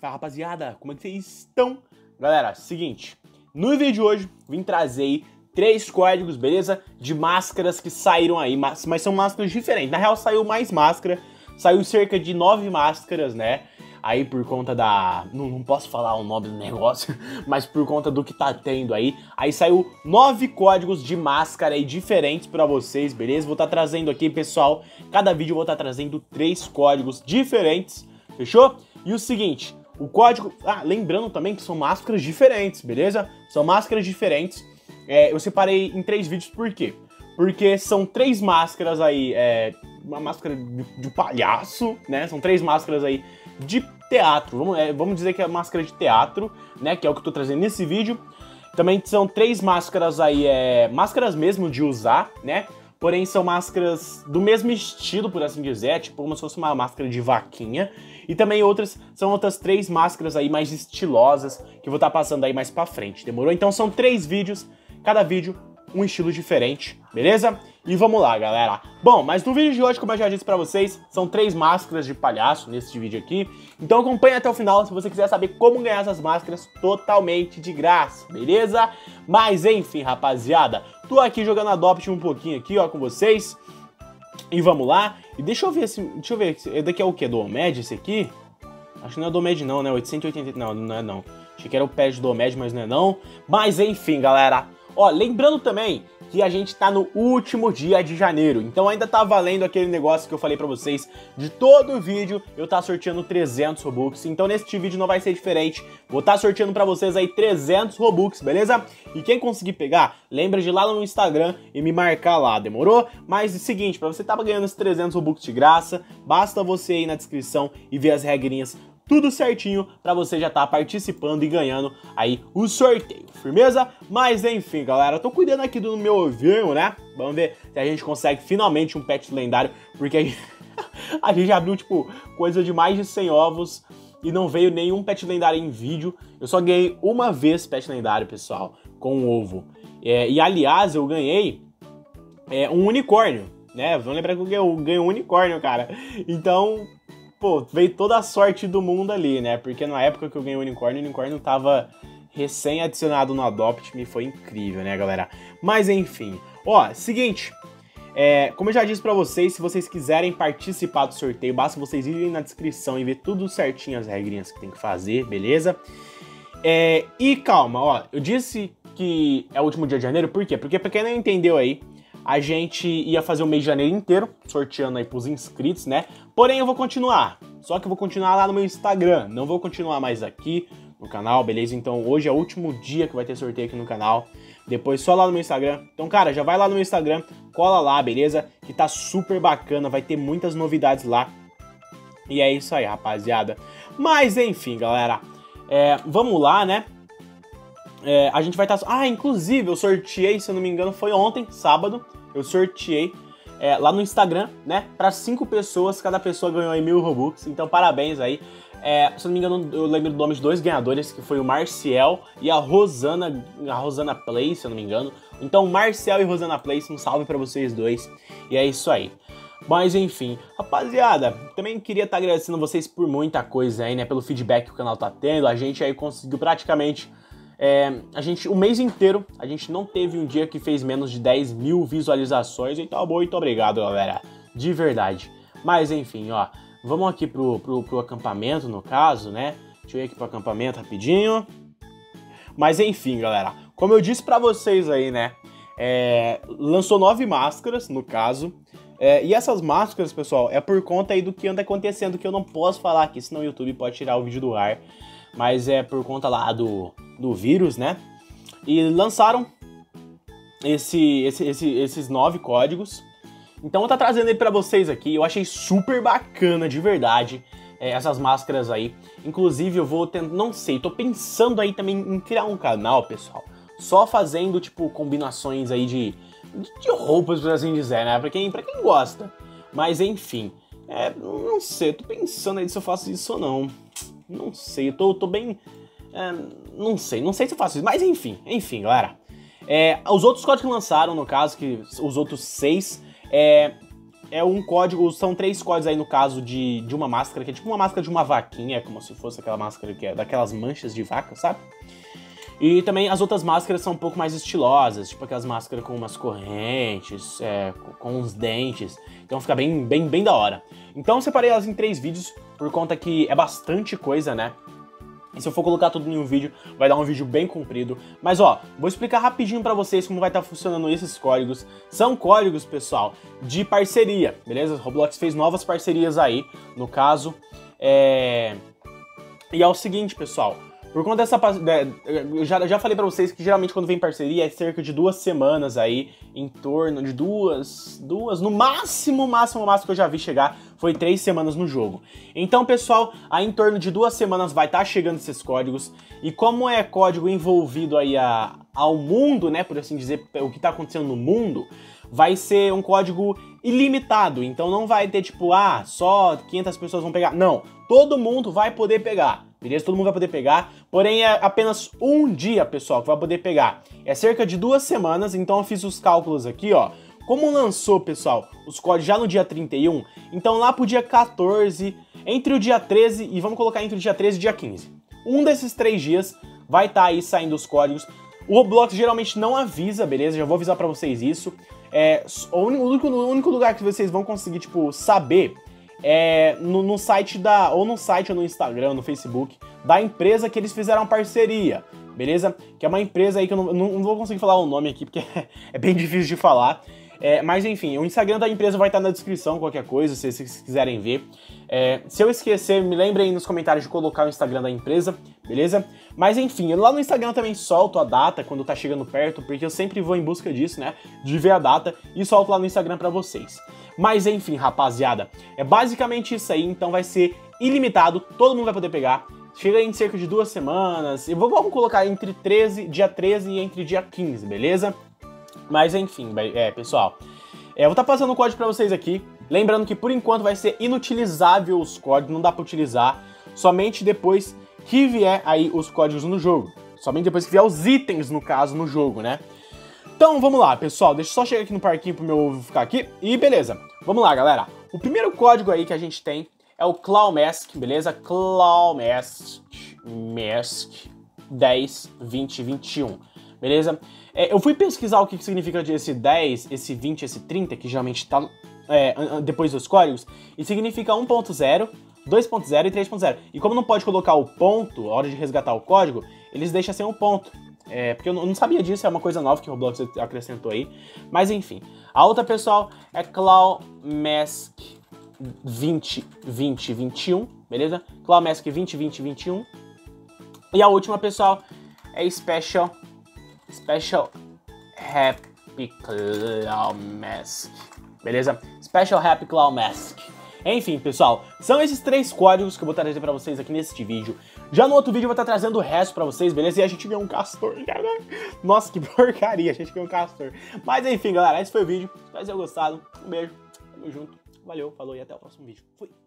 Fala rapaziada, como é que vocês estão? Galera, seguinte, no vídeo de hoje vim trazer aí três códigos, beleza? De máscaras que saíram aí, mas, mas são máscaras diferentes. Na real saiu mais máscara, saiu cerca de nove máscaras, né? aí por conta da. Não, não, posso falar o nome do negócio, mas por conta do que tá tendo aí. Aí saiu nove códigos de máscara aí diferentes para vocês, beleza? Vou estar tá trazendo aqui, pessoal. Cada vídeo eu vou estar tá trazendo três códigos diferentes, fechou? E o seguinte. O código. Ah, lembrando também que são máscaras diferentes, beleza? São máscaras diferentes. É, eu separei em três vídeos por quê? Porque são três máscaras aí. É, uma máscara de, de palhaço, né? São três máscaras aí de teatro. Vamos, é, vamos dizer que é máscara de teatro, né? Que é o que eu tô trazendo nesse vídeo. Também são três máscaras aí, é, máscaras mesmo de usar, né? Porém, são máscaras do mesmo estilo, por assim dizer, tipo como se fosse uma máscara de vaquinha. E também outras, são outras três máscaras aí mais estilosas, que eu vou estar tá passando aí mais pra frente, demorou? Então são três vídeos, cada vídeo um estilo diferente, beleza? E vamos lá, galera. Bom, mas no vídeo de hoje, como eu já disse pra vocês, são três máscaras de palhaço nesse vídeo aqui. Então acompanhe até o final se você quiser saber como ganhar essas máscaras totalmente de graça, beleza? Mas enfim, rapaziada, tô aqui jogando Adopt um pouquinho aqui, ó, com vocês. E vamos lá. E deixa eu ver se... Deixa eu ver. Esse daqui é o que? Do Omed, esse aqui? Acho que não é do Omed não, né? 880... Não, não é não. Achei que era o pad do Omed, mas não é não. Mas enfim, galera. Ó, lembrando também que a gente tá no último dia de janeiro, então ainda tá valendo aquele negócio que eu falei pra vocês, de todo vídeo eu tá sorteando 300 Robux, então neste vídeo não vai ser diferente, vou tá sorteando pra vocês aí 300 Robux, beleza? E quem conseguir pegar, lembra de ir lá no Instagram e me marcar lá, demorou? Mas é o seguinte, pra você tá ganhando esses 300 Robux de graça, basta você ir na descrição e ver as regrinhas tudo certinho para você já estar tá participando e ganhando aí o sorteio, firmeza? Mas enfim, galera, eu tô cuidando aqui do meu ovinho, né? Vamos ver se a gente consegue finalmente um pet lendário, porque a gente, a gente abriu, tipo, coisa de mais de 100 ovos e não veio nenhum pet lendário em vídeo. Eu só ganhei uma vez pet lendário, pessoal, com um ovo. É, e aliás, eu ganhei é, um unicórnio, né? Vamos lembrar que eu ganhei um unicórnio, cara. Então, pô, veio toda a sorte do mundo ali, né? Porque na época que eu ganhei o unicórnio, o unicórnio tava recém-adicionado no Adopt Me, foi incrível, né, galera? Mas enfim, ó, seguinte, é, como eu já disse para vocês, se vocês quiserem participar do sorteio, basta vocês irem na descrição e ver tudo certinho as regrinhas que tem que fazer, beleza? É, e calma, ó, eu disse que é o último dia de janeiro, por quê? Porque pra quem não entendeu aí, a gente ia fazer o mês de janeiro inteiro, sorteando aí pros inscritos, né? Porém, eu vou continuar. Só que eu vou continuar lá no meu Instagram. Não vou continuar mais aqui no canal, beleza? Então hoje é o último dia que vai ter sorteio aqui no canal. Depois só lá no meu Instagram. Então, cara, já vai lá no meu Instagram, cola lá, beleza? Que tá super bacana, vai ter muitas novidades lá. E é isso aí, rapaziada. Mas enfim, galera. É, vamos lá, né? É, a gente vai estar. Tá... Ah, inclusive, eu sorteei, se eu não me engano, foi ontem, sábado. Eu sorteei é, lá no Instagram, né? Para cinco pessoas, cada pessoa ganhou aí mil Robux. Então, parabéns aí. É, se eu não me engano, eu lembro do nome de dois ganhadores, que foi o Marcial e a Rosana, a Rosana Play, se eu não me engano. Então, Marcial e Rosana Play, um salve para vocês dois. E é isso aí. Mas enfim, rapaziada, também queria estar tá agradecendo vocês por muita coisa aí, né? Pelo feedback que o canal tá tendo. A gente aí conseguiu praticamente é, a gente, o mês inteiro, a gente não teve um dia que fez menos de 10 mil visualizações, então muito obrigado, galera, de verdade. Mas enfim, ó, vamos aqui pro, pro, pro acampamento, no caso, né? Deixa eu ir aqui pro acampamento rapidinho. Mas enfim, galera, como eu disse pra vocês aí, né? É, lançou nove máscaras, no caso. É, e essas máscaras, pessoal, é por conta aí do que anda acontecendo, que eu não posso falar aqui, senão o YouTube pode tirar o vídeo do ar. Mas é por conta lá do, do vírus, né? E lançaram esse, esse, esse, esses nove códigos. Então eu tô trazendo ele para vocês aqui. Eu achei super bacana, de verdade, é, essas máscaras aí. Inclusive eu vou tentar, não sei, tô pensando aí também em criar um canal, pessoal. Só fazendo, tipo, combinações aí de, de roupas, por assim dizer, né? Pra quem, pra quem gosta. Mas enfim, é, não sei, tô pensando aí se eu faço isso ou não. Não sei, eu tô, tô bem é, não sei, não sei se eu faço isso, mas enfim, enfim, galera. É, os outros códigos que lançaram, no caso, que os outros seis, é, é um código, são três códigos aí no caso de, de uma máscara, que é tipo uma máscara de uma vaquinha, como se fosse aquela máscara que é daquelas manchas de vaca, sabe? E também as outras máscaras são um pouco mais estilosas, tipo aquelas máscaras com umas correntes, é, com uns dentes. Então fica bem, bem, bem da hora. Então eu separei elas em três vídeos, por conta que é bastante coisa, né? E se eu for colocar tudo em um vídeo, vai dar um vídeo bem comprido. Mas ó, vou explicar rapidinho pra vocês como vai estar tá funcionando esses códigos. São códigos, pessoal, de parceria, beleza? Roblox fez novas parcerias aí, no caso. É... E é o seguinte, pessoal. Por conta dessa. Eu já, já falei pra vocês que geralmente quando vem parceria é cerca de duas semanas aí, em torno de duas. Duas, no máximo, máximo, máximo que eu já vi chegar foi três semanas no jogo. Então, pessoal, aí em torno de duas semanas vai estar tá chegando esses códigos. E como é código envolvido aí a, ao mundo, né? Por assim dizer, o que tá acontecendo no mundo, vai ser um código ilimitado. Então não vai ter tipo, ah, só 500 pessoas vão pegar. Não, todo mundo vai poder pegar beleza? Todo mundo vai poder pegar, porém é apenas um dia, pessoal, que vai poder pegar. É cerca de duas semanas, então eu fiz os cálculos aqui, ó. Como lançou, pessoal, os códigos já no dia 31, então lá pro dia 14, entre o dia 13 e vamos colocar entre o dia 13 e dia 15. Um desses três dias vai estar tá aí saindo os códigos. O Roblox geralmente não avisa, beleza? Já vou avisar pra vocês isso. É, o único, o único lugar que vocês vão conseguir, tipo, saber é, no, no, site da. Ou no site ou no Instagram, no Facebook, da empresa que eles fizeram parceria, beleza? Que é uma empresa aí que eu não, não, não vou conseguir falar o nome aqui, porque é, é bem difícil de falar. É, mas enfim, o Instagram da empresa vai estar na descrição, qualquer coisa, se vocês quiserem ver. É, se eu esquecer, me lembrem nos comentários de colocar o Instagram da empresa, beleza? Mas enfim, lá no Instagram também solto a data quando tá chegando perto, porque eu sempre vou em busca disso, né? De ver a data e solto lá no Instagram para vocês. Mas enfim, rapaziada, é basicamente isso aí, então vai ser ilimitado, todo mundo vai poder pegar. Chega em cerca de duas semanas, e vamos colocar entre 13, dia 13 e entre dia 15, beleza? Mas enfim, é, pessoal, é, eu vou estar tá passando o código para vocês aqui. Lembrando que por enquanto vai ser inutilizável os códigos, não dá para utilizar, somente depois que vier aí os códigos no jogo. Somente depois que vier os itens, no caso, no jogo, né? Então vamos lá, pessoal. Deixa eu só chegar aqui no parquinho pro meu ovo ficar aqui. E beleza. Vamos lá, galera. O primeiro código aí que a gente tem é o Clawmask, beleza? Clawmask Mask 10 20 21, beleza? É, eu fui pesquisar o que significa esse 10, esse 20, esse 30, que geralmente tá é, depois dos códigos, e significa 1.0, 2.0 e 3.0. E como não pode colocar o ponto, a hora de resgatar o código, eles deixam sem um ponto. É, porque eu não sabia disso, é uma coisa nova que o Roblox acrescentou aí. Mas enfim. A outra, pessoal, é Clawmask 202021, beleza? Clawmask 202021. E a última, pessoal, é Special Special Happy Clawmask, beleza? Special Happy Clawmask. Enfim, pessoal, são esses três códigos que eu vou trazer pra vocês aqui nesse vídeo. Já no outro vídeo eu vou estar trazendo o resto pra vocês, beleza? E a gente ganhou um castor, cara. Nossa, que porcaria, a gente ganhou um castor. Mas enfim, galera, esse foi o vídeo. Espero que tenham gostado. Um beijo, tamo junto. Valeu, falou e até o próximo vídeo. Fui!